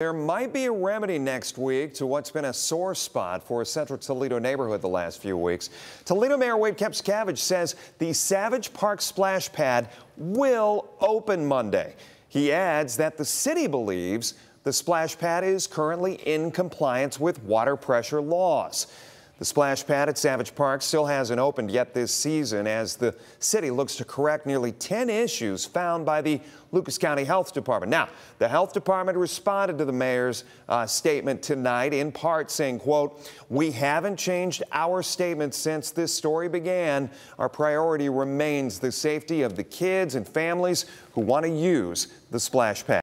There might be a remedy next week to what's been a sore spot for a central Toledo neighborhood the last few weeks. Toledo Mayor Wade Kapszukiewicz says the Savage Park splash pad will open Monday. He adds that the city believes the splash pad is currently in compliance with water pressure laws. The splash pad at Savage Park still hasn't opened yet this season as the city looks to correct nearly 10 issues found by the Lucas County Health Department. Now, the health department responded to the mayor's uh, statement tonight in part saying, quote, we haven't changed our statement since this story began. Our priority remains the safety of the kids and families who want to use the splash pad.